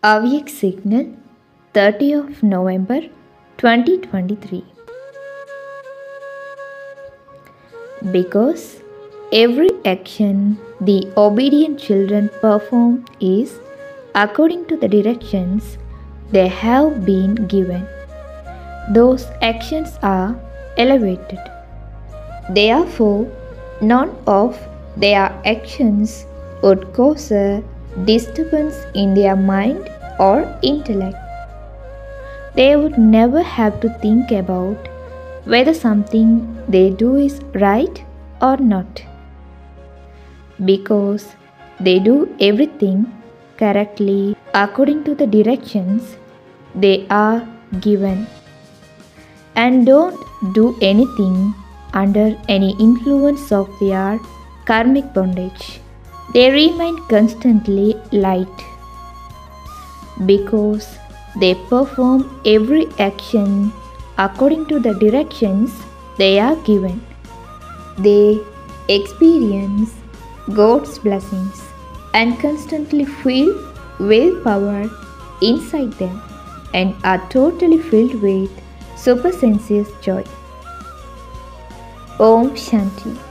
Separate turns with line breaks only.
Avyakt Signal 30 of November 2023 Because every action the obedient children perform is according to the directions they have been given. Those actions are elevated. Therefore, none of their actions would cause a disturbance in their mind or intellect. They would never have to think about whether something they do is right or not. Because they do everything correctly according to the directions they are given and don't do anything under any influence of their karmic bondage. They remain constantly light because they perform every action according to the directions they are given. They experience God's blessings and constantly feel willpower inside them and are totally filled with super sensuous joy. Om Shanti.